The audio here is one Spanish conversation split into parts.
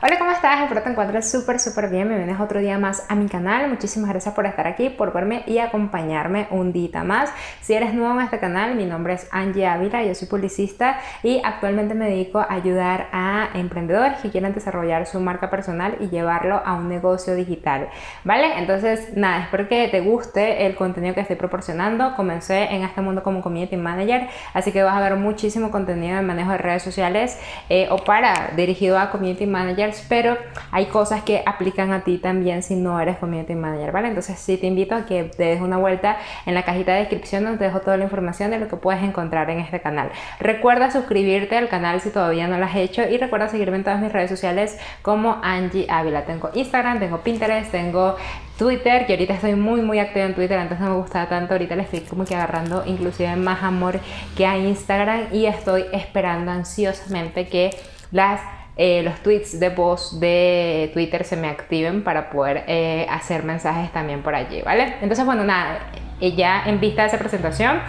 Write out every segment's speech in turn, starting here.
Hola, ¿cómo estás? Espero te encuentres súper, súper bien. Bienvenidos otro día más a mi canal. Muchísimas gracias por estar aquí, por verme y acompañarme un día más. Si eres nuevo en este canal, mi nombre es Angie Ávila, yo soy publicista y actualmente me dedico a ayudar a emprendedores que quieran desarrollar su marca personal y llevarlo a un negocio digital. ¿Vale? Entonces, nada, espero que te guste el contenido que estoy proporcionando. Comencé en este mundo como community manager, así que vas a ver muchísimo contenido de manejo de redes sociales eh, o para dirigido a community manager pero hay cosas que aplican a ti también si no eres community manager, ¿vale? Entonces sí te invito a que te des una vuelta en la cajita de descripción donde te dejo toda la información de lo que puedes encontrar en este canal. Recuerda suscribirte al canal si todavía no lo has hecho y recuerda seguirme en todas mis redes sociales como Angie Ávila. Tengo Instagram, tengo Pinterest, tengo Twitter, que ahorita estoy muy muy activa en Twitter, antes no me gustaba tanto, ahorita le estoy como que agarrando inclusive más amor que a Instagram y estoy esperando ansiosamente que las eh, los tweets de voz de Twitter se me activen para poder eh, hacer mensajes también por allí, ¿vale? Entonces, bueno, nada, eh, ya en vista de esa presentación,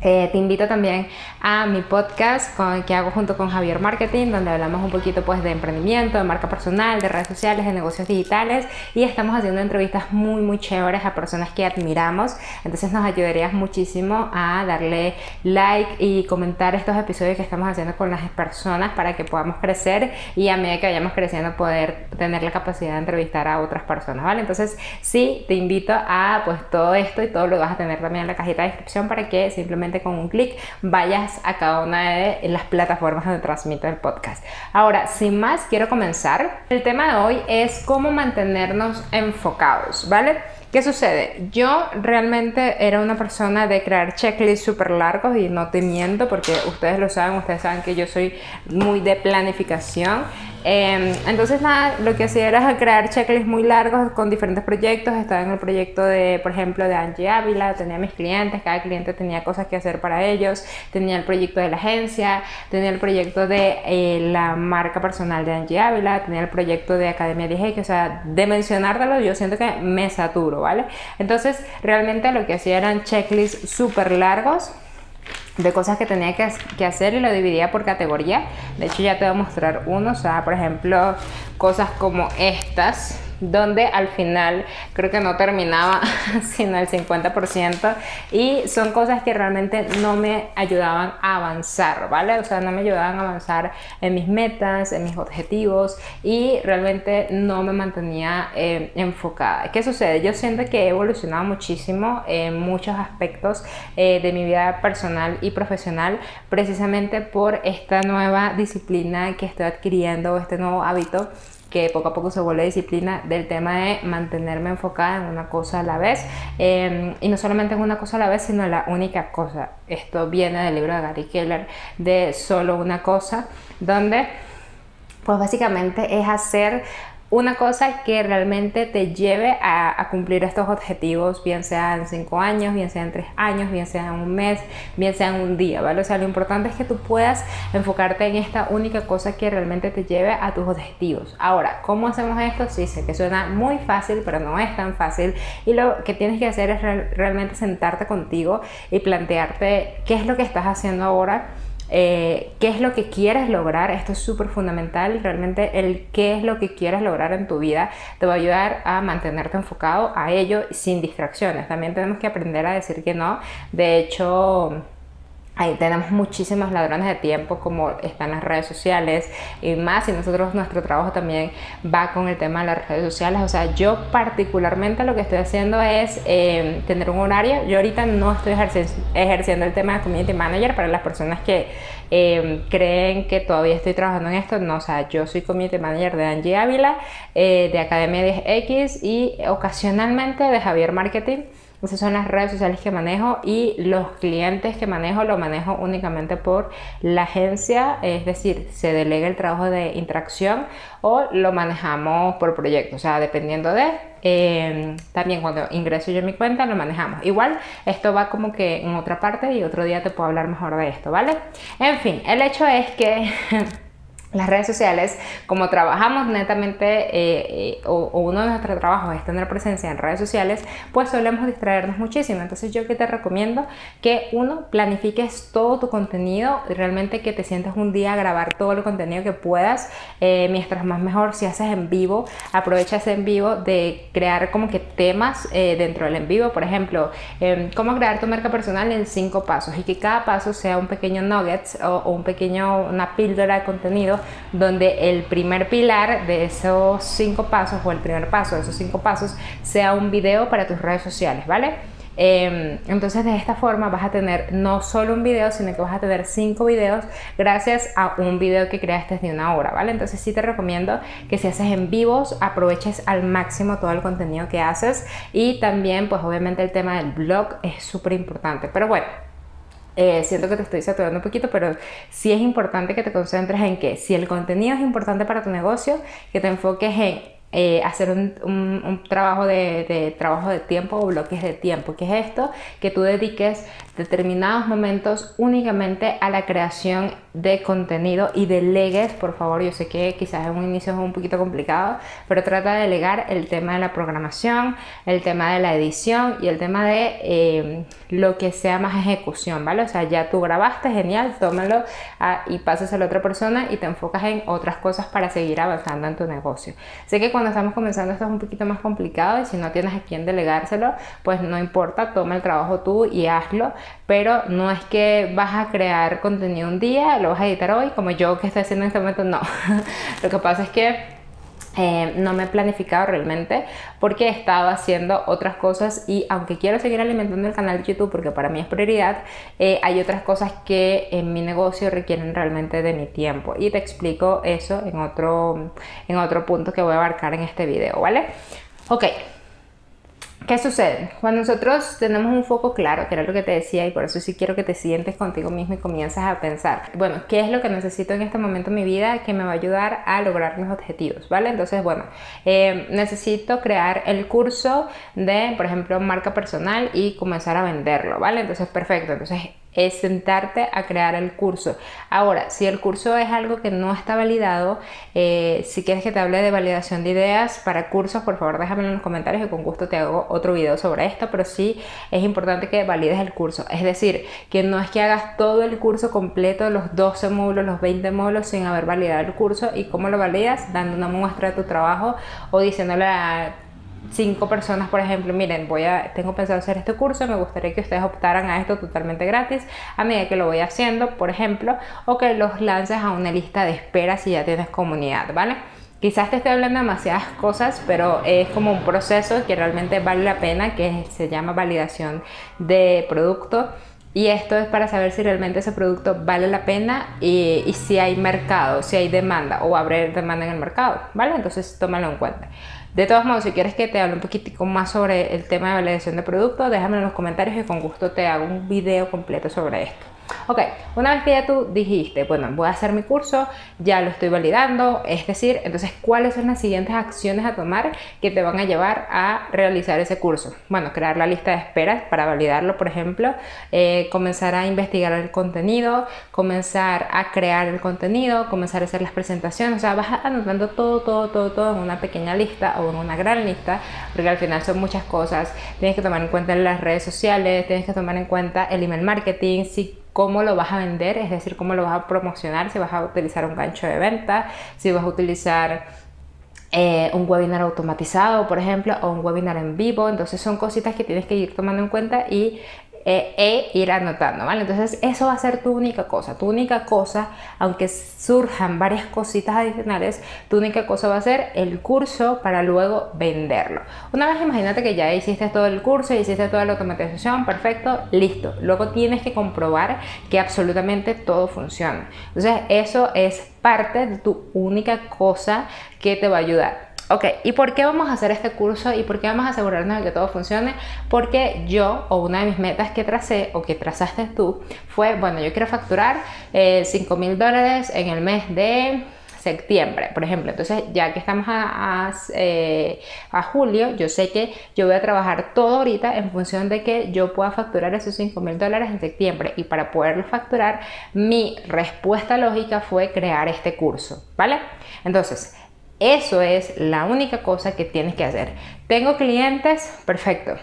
te invito también a mi podcast que hago junto con Javier Marketing, donde hablamos un poquito pues de emprendimiento, de marca personal, de redes sociales, de negocios digitales y estamos haciendo entrevistas muy muy chéveres a personas que admiramos. Entonces nos ayudarías muchísimo a darle like y comentar estos episodios que estamos haciendo con las personas para que podamos crecer y a medida que vayamos creciendo poder tener la capacidad de entrevistar a otras personas, ¿vale? Entonces sí, te invito a pues todo esto y todo lo vas a tener también en la cajita de descripción para que simplemente con un clic vayas a cada una de las plataformas donde transmito el podcast. Ahora, sin más, quiero comenzar. El tema de hoy es cómo mantenernos enfocados, ¿vale? ¿Qué sucede? Yo realmente era una persona de crear checklists súper largos y no te miento porque ustedes lo saben, ustedes saben que yo soy muy de planificación Em, entonces, nada, lo que hacía era crear checklists muy largos con diferentes proyectos. Estaba en el proyecto de, por ejemplo, de Angie Ávila, tenía mis clientes, cada cliente tenía cosas que hacer para ellos. Tenía el proyecto de la agencia, tenía el proyecto de eh, la marca personal de Angie Ávila, tenía el proyecto de Academia 10X, o sea, de mencionártelo, yo siento que me saturo, Entonces, realmente lo que hacía eran checklists súper largos de cosas que tenía que, hacer y lo dividía por categoría. De hecho, ya te voy a mostrar uno. O sea, por ejemplo, cosas como estas donde al final creo que no terminaba sino el 50% y son cosas que realmente no me ayudaban a avanzar, ¿vale? O sea, no me ayudaban a avanzar en mis metas, en mis objetivos y realmente no me mantenía eh, enfocada. ¿Qué sucede? Yo siento que he evolucionado muchísimo en muchos aspectos eh, de mi vida personal y profesional precisamente por esta nueva disciplina que estoy adquiriendo, este nuevo hábito que poco a poco se vuelve disciplina del tema de mantenerme enfocada en una cosa a la vez. Em, y no solamente en una cosa a la vez sino la única cosa. Esto viene del libro de Gary Keller de solo una cosa donde pues básicamente es hacer una cosa que realmente te lleve a, cumplir estos objetivos, bien sea en cinco años, bien sea en tres años, bien sea en un mes, bien sea en un día, ¿vale? O sea, lo importante es que tú puedas enfocarte en esta única cosa que realmente te lleve a tus objetivos. Ahora, ¿cómo hacemos esto? Sí, sé que suena muy fácil, pero no es tan fácil. Y lo que tienes que hacer es realmente sentarte contigo y plantearte qué es lo que estás haciendo ahora eh, qué es lo que quieres lograr. Esto es súper fundamental. Realmente el qué es lo que quieres lograr en tu vida te va a ayudar a mantenerte enfocado a ello sin distracciones. También tenemos que aprender a decir que no. De hecho... Ahí tenemos muchísimos ladrones de tiempo como están las redes sociales y más y nosotros nuestro trabajo también va con el tema de las redes sociales. O sea, yo particularmente lo que estoy haciendo es eh, tener un horario. Yo ahorita no estoy ejerciendo el tema de community manager para las personas que eh, creen que todavía estoy trabajando en esto. No, o sea, yo soy community manager de Angie Ávila, eh, de Academia 10X y ocasionalmente de Javier Marketing. Esas son las redes sociales que manejo y los clientes que manejo lo manejo únicamente por la agencia, es decir, se delega el trabajo de interacción o lo manejamos por proyecto, o sea, dependiendo de, em, también cuando ingreso yo en mi cuenta lo manejamos. Igual esto va como que en otra parte y otro día te puedo hablar mejor de esto, ¿vale? En fin, el hecho es que... las redes sociales, como trabajamos netamente eh, eh, o, uno de nuestros trabajos es tener presencia en redes sociales, pues solemos distraernos muchísimo. Entonces yo que te recomiendo que uno planifiques todo tu contenido, realmente que te sientes un día a grabar todo el contenido que puedas, eh, mientras más mejor si haces en vivo, aprovecha ese en vivo de crear como que temas dentro del en vivo, por ejemplo, em, cómo crear tu marca personal en cinco pasos y que cada paso sea un pequeño nuggets o, o un pequeño, una píldora de contenido donde el primer pilar de esos cinco pasos o el primer paso de esos cinco pasos sea un video para tus redes sociales, ¿vale? Em, entonces de esta forma vas a tener no solo un video, sino que vas a tener cinco videos gracias a un video que creaste de una hora, ¿vale? Entonces sí te recomiendo que si haces en vivos aproveches al máximo todo el contenido que haces y también pues obviamente el tema del blog es súper importante. Pero bueno, eh, siento que te estoy saturando un poquito, pero sí es importante que te concentres en que si el contenido es importante para tu negocio, que te enfoques en eh, hacer un, trabajo de, de, trabajo de tiempo o bloques de tiempo. ¿Qué es esto? Que tú dediques determinados momentos únicamente a la creación de contenido y delegues, por favor, yo sé que quizás en un inicio es un poquito complicado, pero trata de delegar el tema de la programación, el tema de la edición y el tema de eh, lo que sea más ejecución, ¿vale? O sea, ya tú grabaste, genial, tómalo ah, y pasas a otra persona y te enfocas en otras cosas para seguir avanzando en tu negocio. Sé que cuando estamos comenzando esto es un poquito más complicado y si no tienes a quién delegárselo, pues no importa, toma el trabajo tú y hazlo pero no es que vas a crear contenido un día, lo vas a editar hoy, como yo que estoy haciendo en este momento, no. lo que pasa es que eh, no me he planificado realmente porque he estado haciendo otras cosas y aunque quiero seguir alimentando el canal de YouTube porque para mí es prioridad, eh, hay otras cosas que en mi negocio requieren realmente de mi tiempo y te explico eso en otro, en otro punto que voy a abarcar en este video, ¿vale? Ok, ¿Qué sucede? Cuando nosotros tenemos un foco claro, que era lo que te decía, y por eso sí quiero que te sientes contigo mismo y comienzas a pensar, bueno, ¿qué es lo que necesito en este momento en mi vida que me va a ayudar a lograr mis objetivos? ¿Vale? Entonces, bueno, eh, necesito crear el curso de, por ejemplo, marca personal y comenzar a venderlo, ¿vale? Entonces, perfecto. Entonces, es sentarte a crear el curso. Ahora, si el curso es algo que no está validado, eh, si quieres que te hable de validación de ideas para cursos, por favor déjame en los comentarios y con gusto te hago otro video sobre esto, pero sí es importante que valides el curso. Es decir, que no es que hagas todo el curso completo, los 12 módulos, los 20 módulos sin haber validado el curso y cómo lo validas, dando una muestra de tu trabajo o diciéndole a cinco personas, por ejemplo, miren, voy a, tengo pensado hacer este curso, me gustaría que ustedes optaran a esto totalmente gratis a medida que lo voy haciendo, por ejemplo, o que los lances a una lista de espera si ya tienes comunidad, ¿vale? Quizás te esté hablando demasiadas cosas, pero es como un proceso que realmente vale la pena, que se llama validación de producto. Y esto es para saber si realmente ese producto vale la pena y, si hay mercado, si hay demanda o habrá demanda en el mercado, ¿vale? Entonces tómalo en cuenta. De todos modos, si quieres que te hable un poquitico más sobre el tema de validación de producto, déjame en los comentarios y con gusto te hago un video completo sobre esto. Ok, una vez que ya tú dijiste, bueno, voy a hacer mi curso, ya lo estoy validando, es decir, entonces, ¿cuáles son las siguientes acciones a tomar que te van a llevar a realizar ese curso? Bueno, crear la lista de esperas para validarlo, por ejemplo, eh, comenzar a investigar el contenido, comenzar a crear el contenido, comenzar a hacer las presentaciones, o sea, vas anotando todo, todo, todo, todo en una pequeña lista o en una gran lista, porque al final son muchas cosas, tienes que tomar en cuenta las redes sociales, tienes que tomar en cuenta el email marketing, si cómo lo vas a vender, es decir, cómo lo vas a promocionar, si vas a utilizar un gancho de venta, si vas a utilizar eh, un webinar automatizado, por ejemplo, o un webinar en vivo. Entonces son cositas que tienes que ir tomando en cuenta y eh, e ir anotando, ¿vale? Entonces eso va a ser tu única cosa, tu única cosa, aunque surjan varias cositas adicionales, tu única cosa va a ser el curso para luego venderlo. Una vez imagínate que ya hiciste todo el curso, hiciste toda la automatización, perfecto, listo. Luego tienes que comprobar que absolutamente todo funciona. Entonces eso es parte de tu única cosa que te va a ayudar. Ok, ¿y por qué vamos a hacer este curso y por qué vamos a asegurarnos de que todo funcione? Porque yo, o una de mis metas que tracé o que trazaste tú, fue, bueno, yo quiero facturar eh, 5 mil dólares en el mes de septiembre, por ejemplo. Entonces, ya que estamos a, eh, a, julio, yo sé que yo voy a trabajar todo ahorita en función de que yo pueda facturar esos 5 mil dólares en septiembre. Y para poderlo facturar, mi respuesta lógica fue crear este curso, ¿vale? Entonces, eso es la única cosa que tienes que hacer. ¿Tengo clientes? Perfecto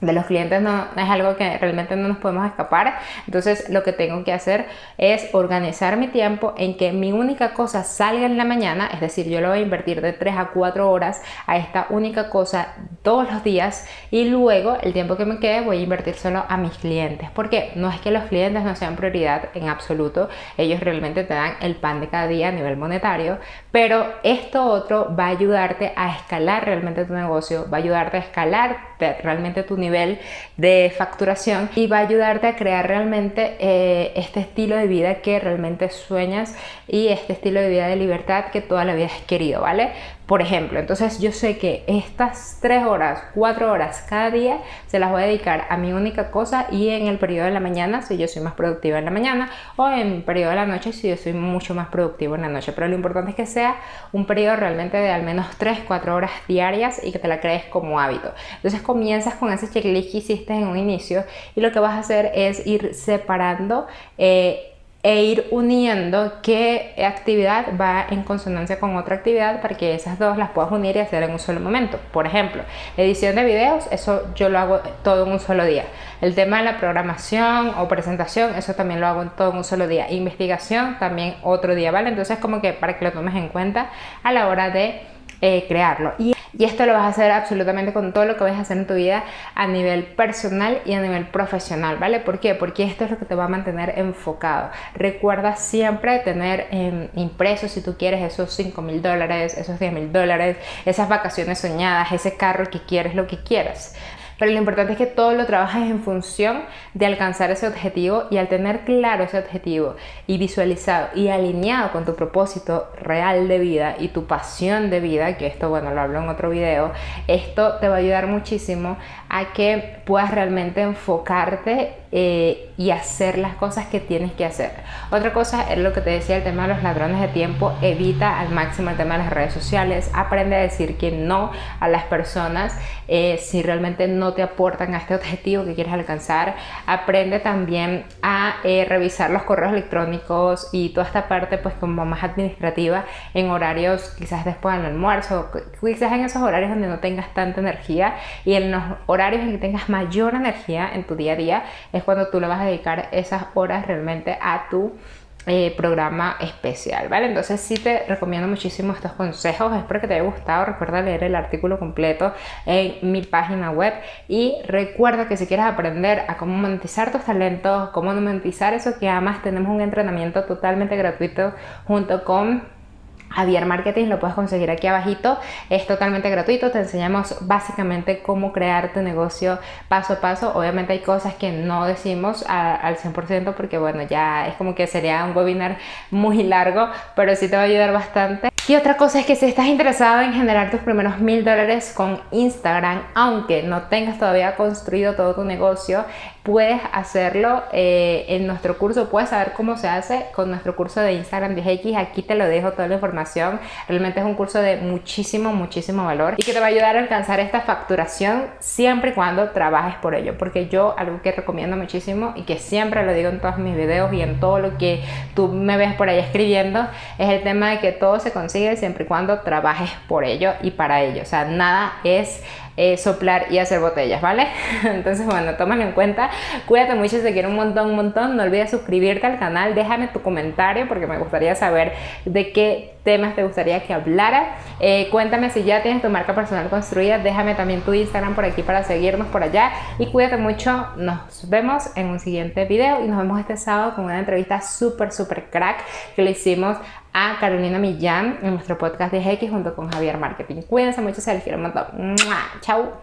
de los clientes no, es algo que realmente no nos podemos escapar. Entonces lo que tengo que hacer es organizar mi tiempo en que mi única cosa salga en la mañana, es decir, yo lo voy a invertir de 3 a 4 horas a esta única cosa todos los días y luego el tiempo que me quede voy a invertir solo a mis clientes. Porque no es que los clientes no sean prioridad en absoluto, ellos realmente te dan el pan de cada día a nivel monetario, pero esto otro va a ayudarte a escalar realmente tu negocio, va a ayudarte a escalar realmente tu nivel de facturación y va a ayudarte a crear realmente eh, este estilo de vida que realmente sueñas y este estilo de vida de libertad que toda la vida has querido, ¿vale? Por ejemplo, entonces yo sé que estas tres horas, cuatro horas cada día se las voy a dedicar a mi única cosa y en el periodo de la mañana si yo soy más productiva en la mañana o en el periodo de la noche si yo soy mucho más productivo en la noche. Pero lo importante es que sea un periodo realmente de al menos tres, cuatro horas diarias y que te la crees como hábito. Entonces comienzas con ese checklist que hiciste en un inicio y lo que vas a hacer es ir separando. Eh, e ir uniendo qué actividad va en consonancia con otra actividad para que esas dos las puedas unir y hacer en un solo momento. Por ejemplo, edición de videos, eso yo lo hago todo en un solo día. El tema de la programación o presentación, eso también lo hago en todo en un solo día. Investigación también otro día, ¿vale? Entonces como que para que lo tomes en cuenta a la hora de eh, crearlo. Y y esto lo vas a hacer absolutamente con todo lo que vas a hacer en tu vida a nivel personal y a nivel profesional, ¿vale? ¿Por qué? Porque esto es lo que te va a mantener enfocado. Recuerda siempre tener eh, impresos, si tú quieres, esos 5 mil dólares, esos 10 mil dólares, esas vacaciones soñadas, ese carro que quieres, lo que quieras. Pero lo importante es que todo lo trabajes en función de alcanzar ese objetivo y al tener claro ese objetivo y visualizado y alineado con tu propósito real de vida y tu pasión de vida, que esto, bueno, lo hablo en otro video, esto te va a ayudar muchísimo a que puedas realmente enfocarte eh, y hacer las cosas que tienes que hacer. Otra cosa es lo que te decía, el tema de los ladrones de tiempo, evita al máximo el tema de las redes sociales, aprende a decir que no a las personas eh, si realmente no te aportan a este objetivo que quieres alcanzar, aprende también a eh, revisar los correos electrónicos y toda esta parte pues como más administrativa en horarios quizás después del almuerzo, quizás en esos horarios donde no tengas tanta energía y en los horarios en que tengas mayor energía en tu día a día es cuando tú le vas a dedicar esas horas realmente a tu eh, programa especial, ¿vale? Entonces sí te recomiendo muchísimo estos consejos, espero que te haya gustado, recuerda leer el artículo completo en mi página web. Y recuerda que si quieres aprender a cómo monetizar tus talentos, cómo monetizar eso que amas, tenemos un entrenamiento totalmente gratuito junto con Javier Marketing, lo puedes conseguir aquí abajito, es totalmente gratuito, te enseñamos básicamente cómo crear tu negocio paso a paso, obviamente hay cosas que no decimos al 100% porque bueno, ya es como que sería un webinar muy largo, pero sí te va a ayudar bastante. Y otra cosa es que si estás interesado en generar tus primeros mil dólares con Instagram, aunque no tengas todavía construido todo tu negocio, puedes hacerlo eh, en nuestro curso, puedes saber cómo se hace con nuestro curso de Instagram 10X, aquí te lo dejo toda la información, realmente es un curso de muchísimo, muchísimo valor y que te va a ayudar a alcanzar esta facturación siempre y cuando trabajes por ello, porque yo algo que recomiendo muchísimo y que siempre lo digo en todos mis videos y en todo lo que tú me ves por ahí escribiendo, es el tema de que todo se consigue siempre y cuando trabajes por ello y para ello, o sea, nada es eh, soplar y hacer botellas, ¿vale? Entonces, bueno, tómalo en cuenta. Cuídate mucho, te quiero un montón, un montón. No olvides suscribirte al canal, déjame tu comentario porque me gustaría saber de qué temas te gustaría que hablara. Eh, cuéntame si ya tienes tu marca personal construida, déjame también tu Instagram por aquí para seguirnos por allá. Y cuídate mucho, nos vemos en un siguiente video y nos vemos este sábado con una entrevista súper, súper crack que le hicimos a Carolina Millán en nuestro podcast de X junto con Javier Marketing. Cuídense mucho, se les quiero un montón. Chao.